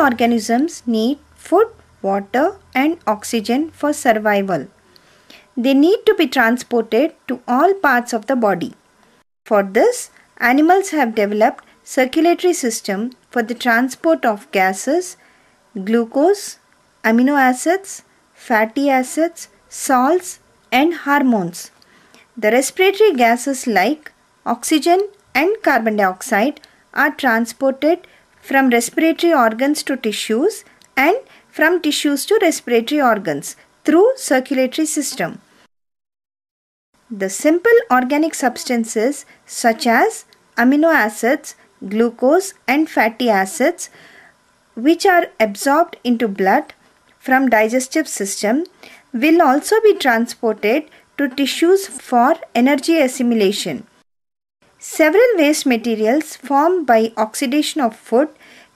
organisms need food, water and oxygen for survival. They need to be transported to all parts of the body. For this, animals have developed circulatory system for the transport of gases, glucose, amino acids, fatty acids, salts and hormones. The respiratory gases like oxygen and carbon dioxide are transported from respiratory organs to tissues and from tissues to respiratory organs through circulatory system. The simple organic substances such as amino acids, glucose and fatty acids which are absorbed into blood from digestive system will also be transported to tissues for energy assimilation. Several waste materials formed by oxidation of food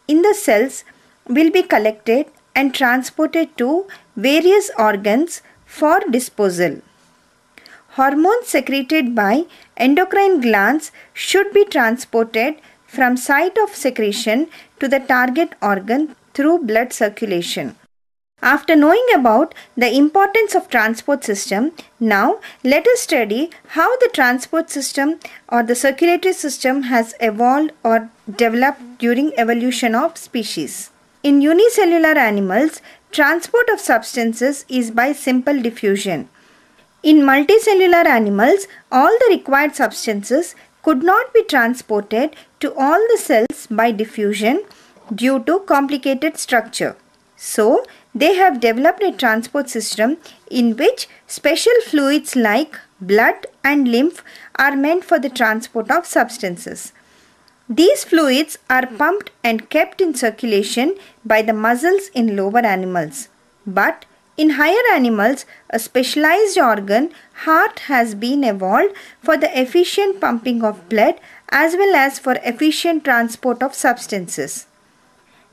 in the cells will be collected and transported to various organs for disposal. Hormones secreted by endocrine glands should be transported from site of secretion to the target organ through blood circulation. After knowing about the importance of transport system, now let us study how the transport system or the circulatory system has evolved or developed during evolution of species. In unicellular animals, transport of substances is by simple diffusion. In multicellular animals, all the required substances could not be transported to all the cells by diffusion due to complicated structure. So, they have developed a transport system in which special fluids like blood and lymph are meant for the transport of substances. These fluids are pumped and kept in circulation by the muscles in lower animals. But in higher animals, a specialized organ, heart, has been evolved for the efficient pumping of blood as well as for efficient transport of substances.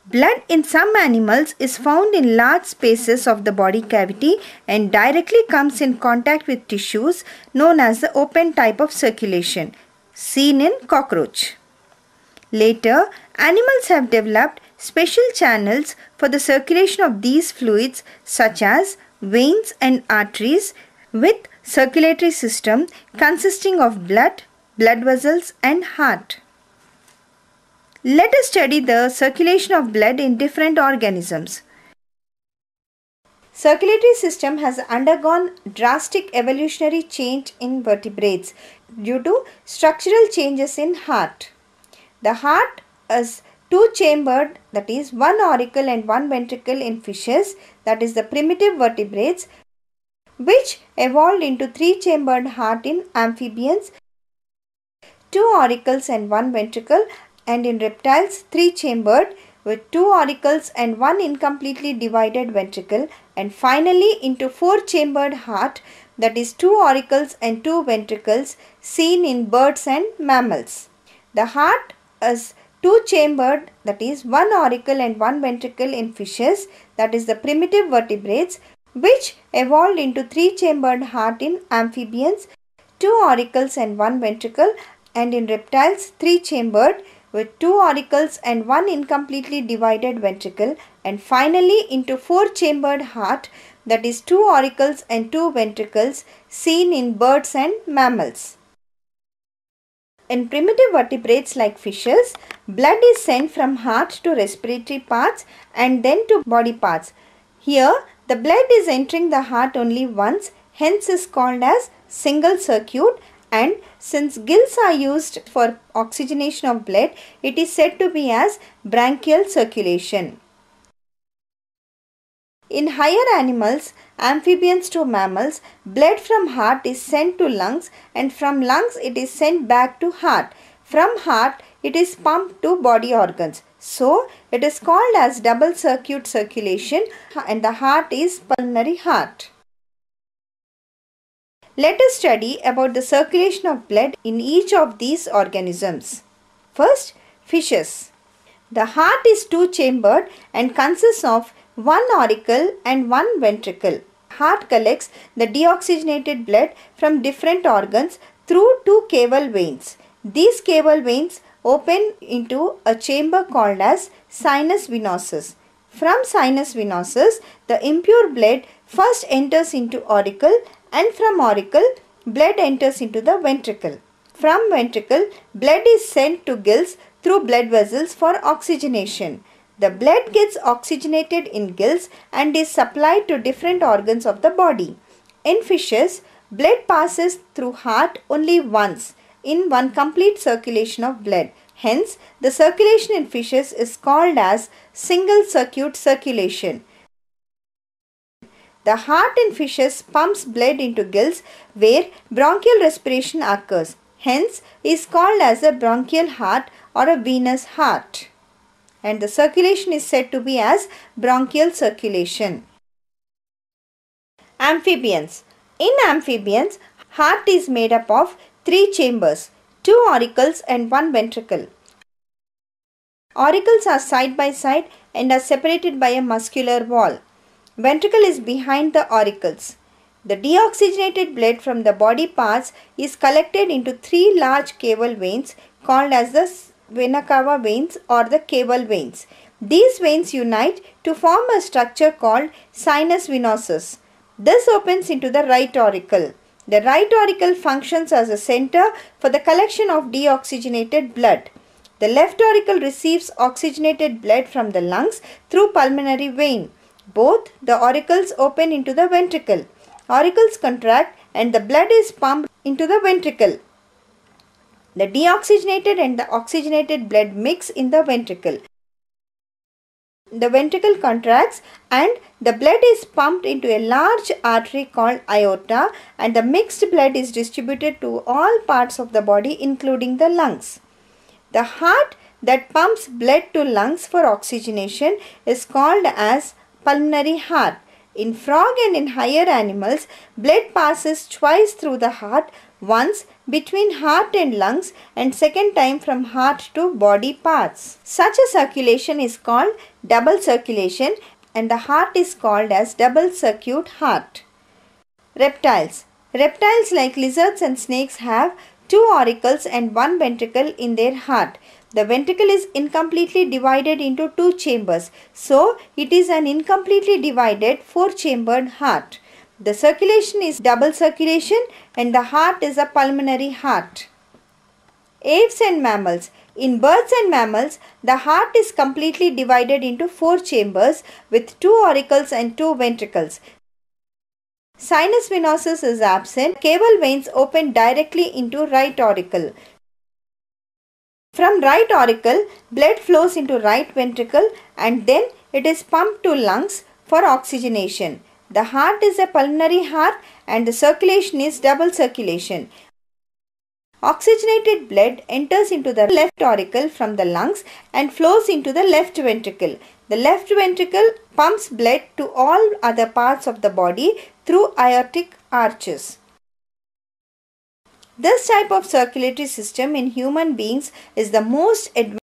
Blood in some animals is found in large spaces of the body cavity and directly comes in contact with tissues known as the open type of circulation seen in cockroach. Later, animals have developed special channels for the circulation of these fluids such as veins and arteries with circulatory system consisting of blood, blood vessels and heart. Let us study the circulation of blood in different organisms. Circulatory system has undergone drastic evolutionary change in vertebrates due to structural changes in heart. The heart is two chambered that is one auricle and one ventricle in fishes that is the primitive vertebrates which evolved into three chambered heart in amphibians two auricles and one ventricle and in reptiles three chambered with two auricles and one incompletely divided ventricle and finally into four chambered heart that is two auricles and two ventricles seen in birds and mammals. The heart is two chambered that is one auricle and one ventricle in fishes that is the primitive vertebrates which evolved into three chambered heart in amphibians, two auricles and one ventricle and in reptiles three chambered with two auricles and one incompletely divided ventricle and finally into four chambered heart that is two auricles and two ventricles seen in birds and mammals. In primitive vertebrates like fishes, blood is sent from heart to respiratory parts and then to body parts. Here, the blood is entering the heart only once, hence is called as single circuit and since gills are used for oxygenation of blood, it is said to be as branchial circulation. In higher animals, amphibians to mammals, blood from heart is sent to lungs and from lungs it is sent back to heart. From heart it is pumped to body organs. So, it is called as double circuit circulation and the heart is pulmonary heart. Let us study about the circulation of blood in each of these organisms. First, fishes. The heart is two chambered and consists of one auricle and one ventricle. Heart collects the deoxygenated blood from different organs through two caval veins. These caval veins open into a chamber called as sinus venosus. From sinus venosus, the impure blood first enters into auricle and from auricle, blood enters into the ventricle. From ventricle, blood is sent to gills through blood vessels for oxygenation. The blood gets oxygenated in gills and is supplied to different organs of the body. In fishes, blood passes through heart only once in one complete circulation of blood. Hence, the circulation in fishes is called as single circuit circulation. The heart in fishes pumps blood into gills where branchial respiration occurs. Hence, is called as a branchial heart or a venous heart. And the circulation is said to be as branchial circulation. Amphibians. In amphibians, heart is made up of three chambers, two auricles and one ventricle. Auricles are side by side and are separated by a muscular wall. Ventricle is behind the auricles. The deoxygenated blood from the body parts is collected into three large caval veins called as the vena cava veins or the caval veins. These veins unite to form a structure called sinus venosus. This opens into the right auricle. The right auricle functions as a center for the collection of deoxygenated blood. The left auricle receives oxygenated blood from the lungs through pulmonary vein. Both the auricles open into the ventricle. Auricles contract and the blood is pumped into the ventricle. The deoxygenated and the oxygenated blood mix in the ventricle. The ventricle contracts and the blood is pumped into a large artery called aorta and the mixed blood is distributed to all parts of the body including the lungs. The heart that pumps blood to lungs for oxygenation is called as pulmonary heart. In frog and in higher animals, blood passes twice through the heart, once between heart and lungs and second time from heart to body parts. Such a circulation is called double circulation and the heart is called as double circuit heart. Reptiles. Reptiles like lizards and snakes have two auricles and one ventricle in their heart. The ventricle is incompletely divided into two chambers. So, it is an incompletely divided four-chambered heart. The circulation is double circulation and the heart is a pulmonary heart. Aves and mammals. In birds and mammals, the heart is completely divided into four chambers with two auricles and two ventricles. Sinus venosus is absent. Caval veins open directly into right auricle. From right auricle, blood flows into right ventricle and then it is pumped to lungs for oxygenation. The heart is a pulmonary heart and the circulation is double circulation. Oxygenated blood enters into the left auricle from the lungs and flows into the left ventricle. The left ventricle pumps blood to all other parts of the body through aortic arches. This type of circulatory system in human beings is the most advanced